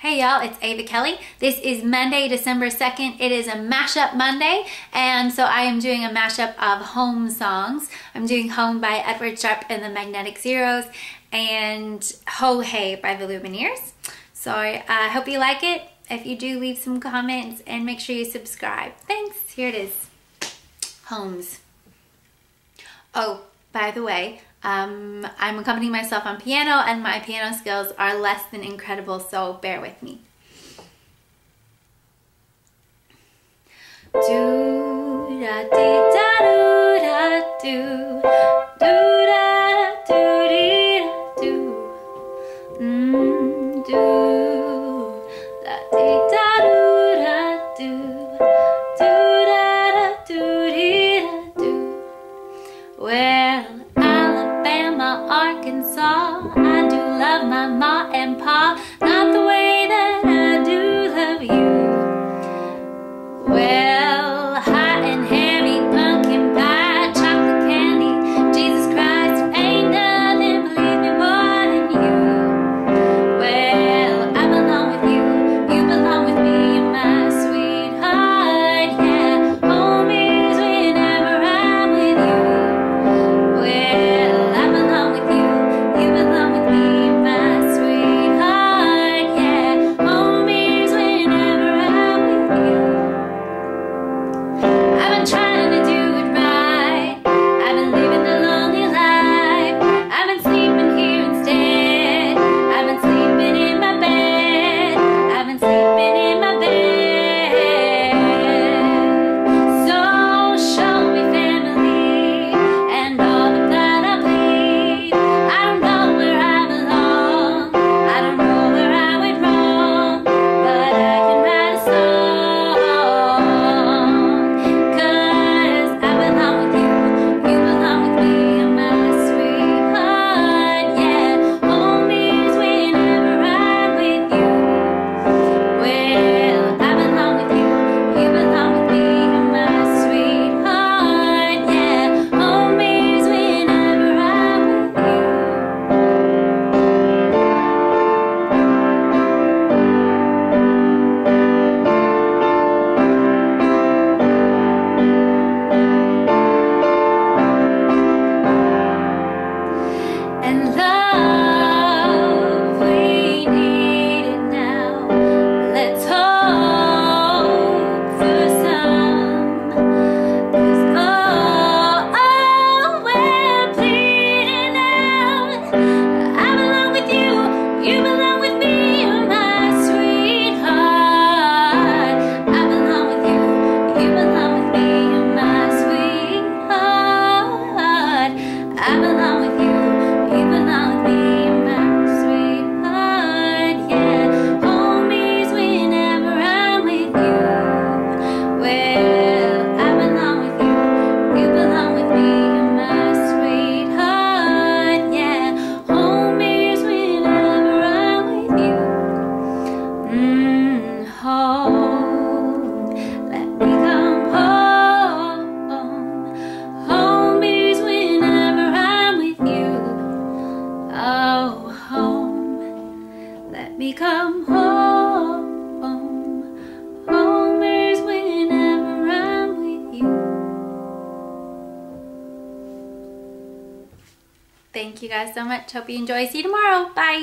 Hey y'all, it's Ava Kelly. This is Monday, December 2nd. It is a mashup Monday, and so I am doing a mashup of home songs. I'm doing Home by Edward Sharpe and the Magnetic Zeros and Ho Hey by the Lumineers. So I uh, hope you like it. If you do, leave some comments and make sure you subscribe. Thanks. Here it is. Homes. Oh, by the way, um, I'm accompanying myself on piano and my piano skills are less than incredible, so bear with me. Do da dee da me come home. Home is whenever I'm with you. Thank you guys so much. Hope you enjoy. See you tomorrow. Bye.